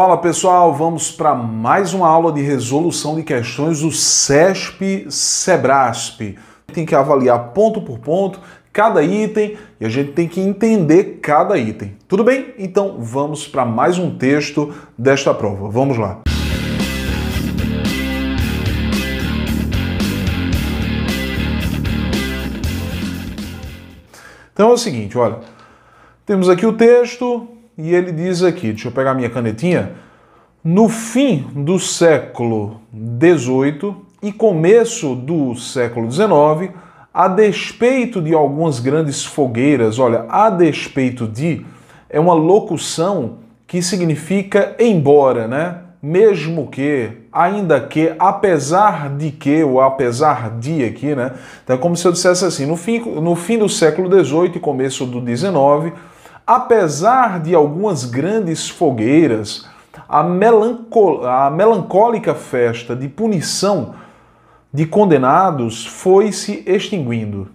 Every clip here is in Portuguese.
Fala pessoal, vamos para mais uma aula de resolução de questões do CESP Sebrasp. Tem que avaliar ponto por ponto cada item e a gente tem que entender cada item. Tudo bem? Então vamos para mais um texto desta prova. Vamos lá. Então é o seguinte, olha, temos aqui o texto, e ele diz aqui, deixa eu pegar minha canetinha, no fim do século XVIII e começo do século XIX, a despeito de algumas grandes fogueiras, olha, a despeito de é uma locução que significa embora, né? Mesmo que, ainda que, apesar de que, ou apesar de aqui, né? Então é como se eu dissesse assim, no fim, no fim do século XVIII e começo do XIX, apesar de algumas grandes fogueiras, a, a melancólica festa de punição de condenados foi se extinguindo.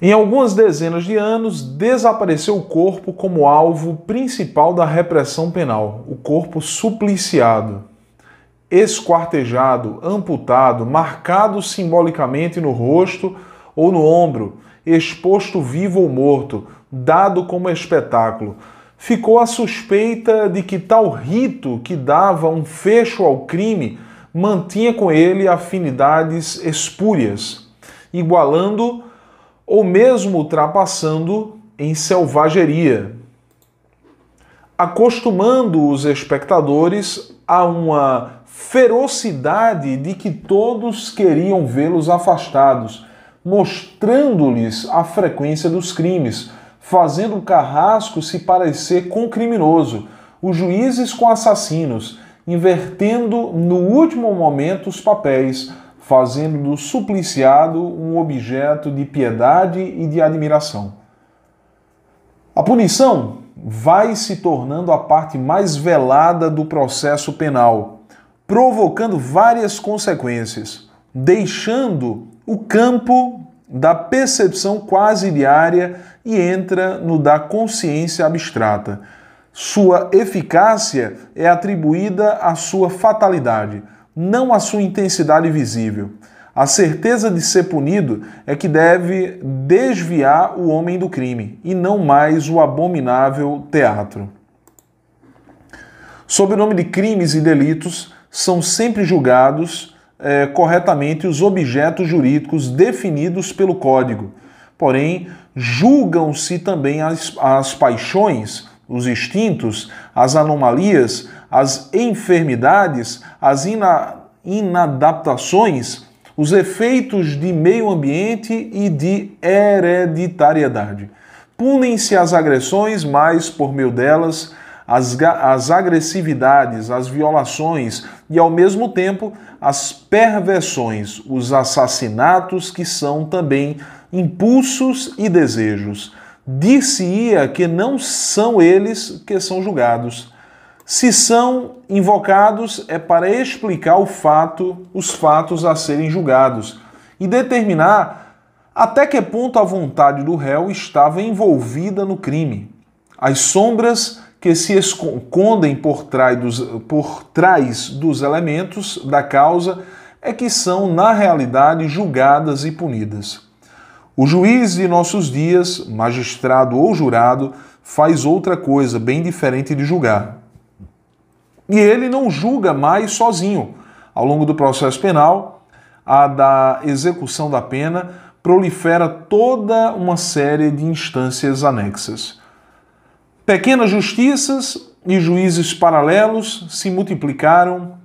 Em algumas dezenas de anos, desapareceu o corpo como alvo principal da repressão penal, o corpo supliciado, esquartejado, amputado, marcado simbolicamente no rosto ou no ombro, exposto vivo ou morto, dado como espetáculo. Ficou a suspeita de que tal rito que dava um fecho ao crime mantinha com ele afinidades espúrias, igualando ou mesmo ultrapassando em selvageria, acostumando os espectadores a uma ferocidade de que todos queriam vê-los afastados, mostrando-lhes a frequência dos crimes, fazendo o carrasco se parecer com criminoso, os juízes com assassinos, invertendo no último momento os papéis, fazendo do supliciado um objeto de piedade e de admiração. A punição vai se tornando a parte mais velada do processo penal, provocando várias consequências, deixando o campo da percepção quase diária e entra no da consciência abstrata. Sua eficácia é atribuída à sua fatalidade, não à sua intensidade visível. A certeza de ser punido é que deve desviar o homem do crime e não mais o abominável teatro. Sob o nome de crimes e delitos, são sempre julgados é, corretamente os objetos jurídicos definidos pelo Código. Porém, julgam-se também as, as paixões, os instintos, as anomalias, as enfermidades, as ina, inadaptações, os efeitos de meio ambiente e de hereditariedade. Punem-se as agressões, mas por meio delas as, as agressividades, as violações e, ao mesmo tempo, as perversões, os assassinatos, que são também impulsos e desejos. Disse-ia que não são eles que são julgados. Se são invocados, é para explicar o fato, os fatos a serem julgados e determinar até que ponto a vontade do réu estava envolvida no crime. As sombras que se escondem por trás, dos, por trás dos elementos da causa é que são, na realidade, julgadas e punidas. O juiz de nossos dias, magistrado ou jurado, faz outra coisa bem diferente de julgar. E ele não julga mais sozinho. Ao longo do processo penal, a da execução da pena, prolifera toda uma série de instâncias anexas. Pequenas justiças e juízes paralelos se multiplicaram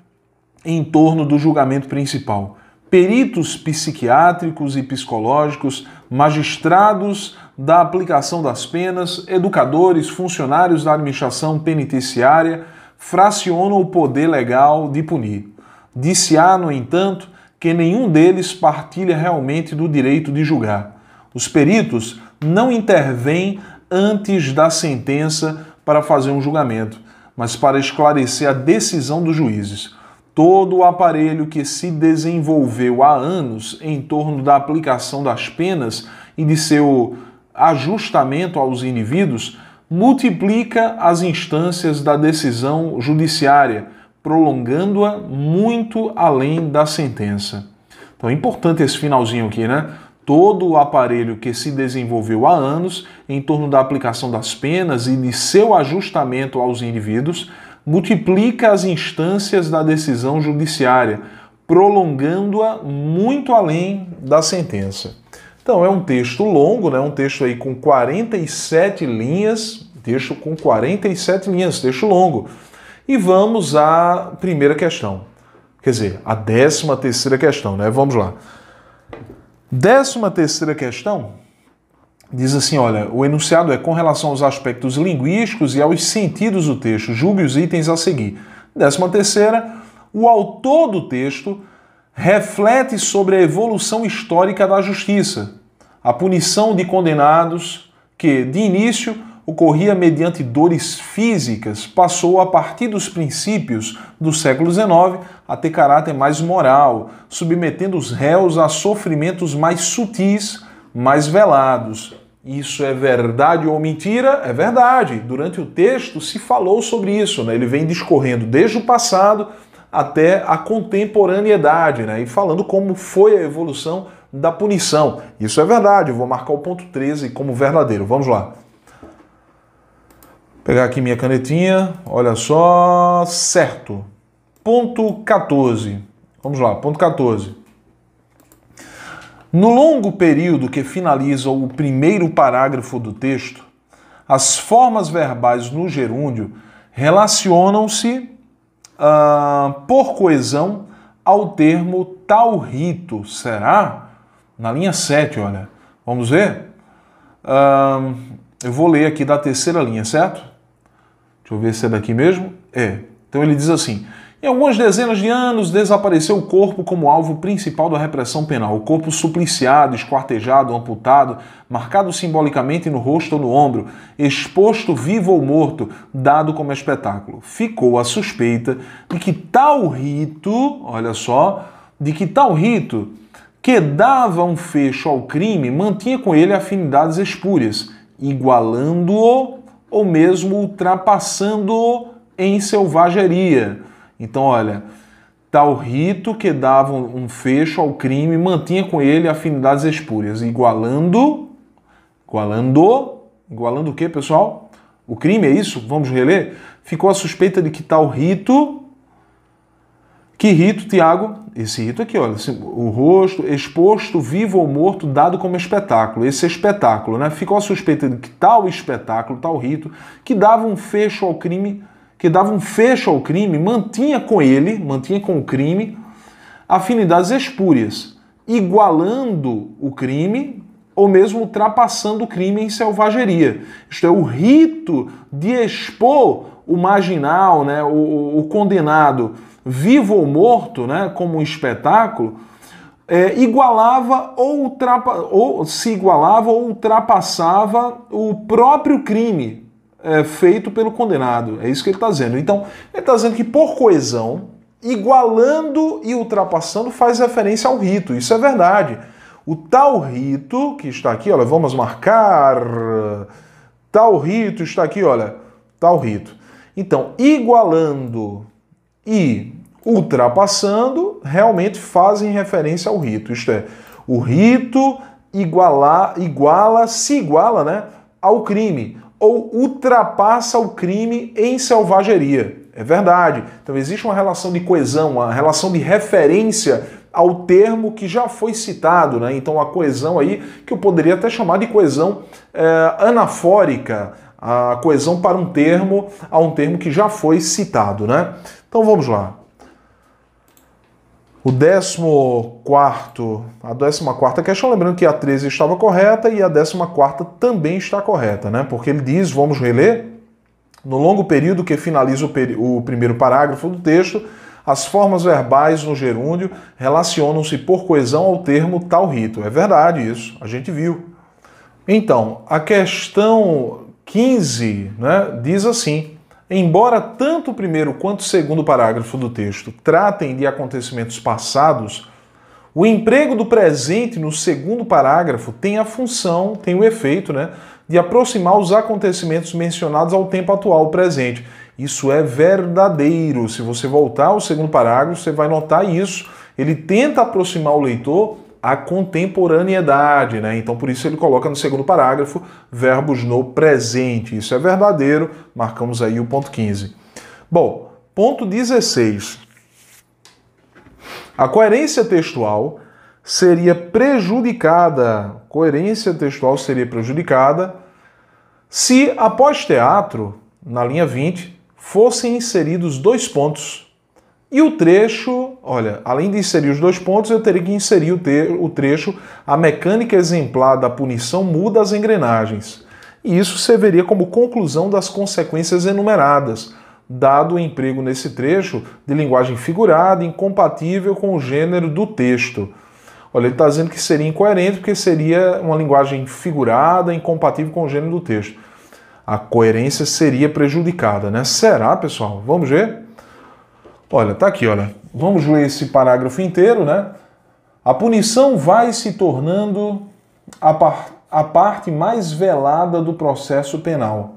em torno do julgamento principal. Peritos psiquiátricos e psicológicos, magistrados da aplicação das penas, educadores, funcionários da administração penitenciária fracionam o poder legal de punir. Disse-á, no entanto, que nenhum deles partilha realmente do direito de julgar. Os peritos não intervêm antes da sentença para fazer um julgamento, mas para esclarecer a decisão dos juízes. Todo o aparelho que se desenvolveu há anos em torno da aplicação das penas e de seu ajustamento aos indivíduos multiplica as instâncias da decisão judiciária, prolongando-a muito além da sentença. Então é importante esse finalzinho aqui, né? Todo o aparelho que se desenvolveu há anos em torno da aplicação das penas e de seu ajustamento aos indivíduos multiplica as instâncias da decisão judiciária, prolongando-a muito além da sentença. Então é um texto longo, né? um texto aí com 47 linhas, texto com 47 linhas, texto longo. E vamos à primeira questão. Quer dizer, a décima terceira questão, né? Vamos lá. Décima terceira questão diz assim: olha, o enunciado é com relação aos aspectos linguísticos e aos sentidos do texto, julgue os itens a seguir. Décima terceira, o autor do texto reflete sobre a evolução histórica da justiça, a punição de condenados que, de início, ocorria mediante dores físicas, passou a partir dos princípios do século XIX a ter caráter mais moral, submetendo os réus a sofrimentos mais sutis, mais velados. Isso é verdade ou mentira? É verdade. Durante o texto se falou sobre isso, né? ele vem discorrendo desde o passado até a contemporaneidade, né? e falando como foi a evolução da punição. Isso é verdade, eu vou marcar o ponto 13 como verdadeiro. Vamos lá pegar aqui minha canetinha, olha só, certo. Ponto 14. Vamos lá, ponto 14. No longo período que finaliza o primeiro parágrafo do texto, as formas verbais no gerúndio relacionam-se uh, por coesão ao termo tal rito. Será? Na linha 7, olha. Vamos ver? Uh, eu vou ler aqui da terceira linha, certo? Deixa eu ver se é daqui mesmo. É. Então ele diz assim: em algumas dezenas de anos desapareceu o corpo como alvo principal da repressão penal. O corpo supliciado, esquartejado, amputado, marcado simbolicamente no rosto ou no ombro, exposto vivo ou morto, dado como espetáculo. Ficou a suspeita de que tal rito, olha só, de que tal rito que dava um fecho ao crime mantinha com ele afinidades espúrias, igualando-o ou mesmo ultrapassando-o em selvageria. Então, olha, tal rito que dava um fecho ao crime mantinha com ele afinidades espúrias, igualando, igualando, igualando o que, pessoal? O crime é isso? Vamos reler? Ficou a suspeita de que tal rito que rito, Tiago? Esse rito aqui, olha, o rosto exposto, vivo ou morto, dado como espetáculo. Esse espetáculo, né? Ficou a suspeita de que tal espetáculo, tal rito, que dava um fecho ao crime, que dava um fecho ao crime, mantinha com ele, mantinha com o crime, afinidades espúrias, igualando o crime ou mesmo ultrapassando o crime em selvageria. Isto é, o rito de expor o marginal, né, o, o condenado vivo ou morto, né, como um espetáculo, é, igualava ou, ultrapa, ou se igualava ou ultrapassava o próprio crime é, feito pelo condenado. É isso que ele está dizendo. Então, ele está dizendo que por coesão, igualando e ultrapassando faz referência ao rito. Isso é verdade. O tal rito, que está aqui, olha, vamos marcar. Tal rito está aqui, olha, tal rito. Então, igualando e ultrapassando realmente fazem referência ao rito. Isto é, o rito iguala, iguala, se iguala né, ao crime, ou ultrapassa o crime em selvageria. É verdade. Então existe uma relação de coesão, uma relação de referência ao termo que já foi citado, né? Então a coesão aí que eu poderia até chamar de coesão é, anafórica, a coesão para um termo a um termo que já foi citado, né? Então vamos lá. O 14, a 14 questão, lembrando que a 13 estava correta e a 14 também está correta, né? Porque ele diz, vamos reler, no longo período que finaliza o, o primeiro parágrafo do texto, as formas verbais no gerúndio relacionam-se por coesão ao termo tal rito. É verdade isso, a gente viu. Então, a questão 15 né, diz assim: Embora tanto o primeiro quanto o segundo parágrafo do texto tratem de acontecimentos passados, O emprego do presente no segundo parágrafo tem a função, tem o efeito, né, de aproximar os acontecimentos mencionados ao tempo atual, presente. Isso é verdadeiro. Se você voltar ao segundo parágrafo, você vai notar isso. Ele tenta aproximar o leitor à contemporaneidade, né? Então por isso ele coloca no segundo parágrafo verbos no presente. Isso é verdadeiro. Marcamos aí o ponto 15. Bom, ponto 16. A coerência textual seria prejudicada, coerência textual seria prejudicada se após teatro, na linha 20, fossem inseridos dois pontos. E o trecho, olha, além de inserir os dois pontos, eu teria que inserir o, trecho a mecânica exemplar da punição muda as engrenagens. E isso serviria como conclusão das consequências enumeradas, dado o emprego nesse trecho de linguagem figurada, incompatível com o gênero do texto. Olha, ele está dizendo que seria incoerente porque seria uma linguagem figurada, incompatível com o gênero do texto a coerência seria prejudicada, né? Será, pessoal? Vamos ver? Olha, tá aqui, olha. Vamos ler esse parágrafo inteiro, né? A punição vai se tornando a, par a parte mais velada do processo penal,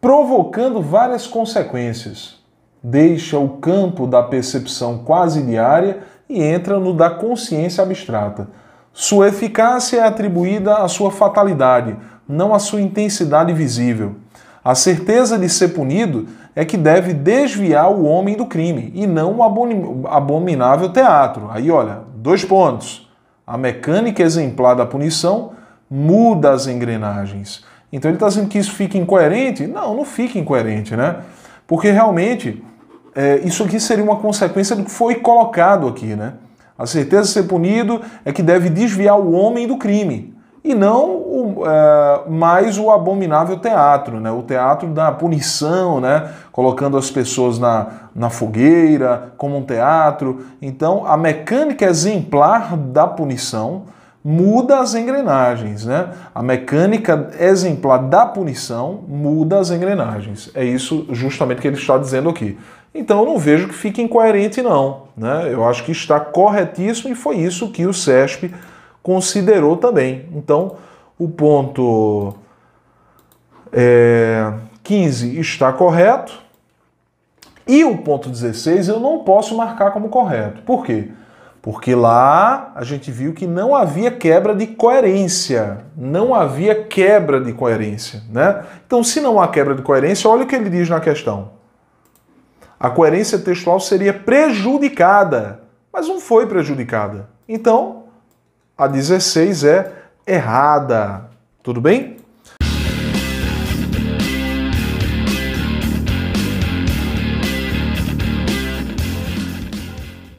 provocando várias consequências. Deixa o campo da percepção quase diária e entra no da consciência abstrata. Sua eficácia é atribuída à sua fatalidade, não a sua intensidade visível. A certeza de ser punido é que deve desviar o homem do crime e não o abominável teatro. Aí, olha, dois pontos. A mecânica exemplar da punição muda as engrenagens. Então ele está dizendo que isso fica incoerente? Não, não fica incoerente, né? Porque realmente é, isso aqui seria uma consequência do que foi colocado aqui, né? A certeza de ser punido é que deve desviar o homem do crime e não é, mais o abominável teatro, né? o teatro da punição, né? colocando as pessoas na, na fogueira como um teatro. Então, a mecânica exemplar da punição muda as engrenagens. Né? A mecânica exemplar da punição muda as engrenagens. É isso justamente que ele está dizendo aqui. Então eu não vejo que fique incoerente, não. Né? Eu acho que está corretíssimo e foi isso que o CESP considerou também. Então, o ponto é, 15 está correto e o ponto 16 eu não posso marcar como correto. Por quê? Porque lá a gente viu que não havia quebra de coerência. Não havia quebra de coerência. Né? Então, se não há quebra de coerência, olha o que ele diz na questão. A coerência textual seria prejudicada, mas não foi prejudicada. Então, a 16 é errada. Tudo bem?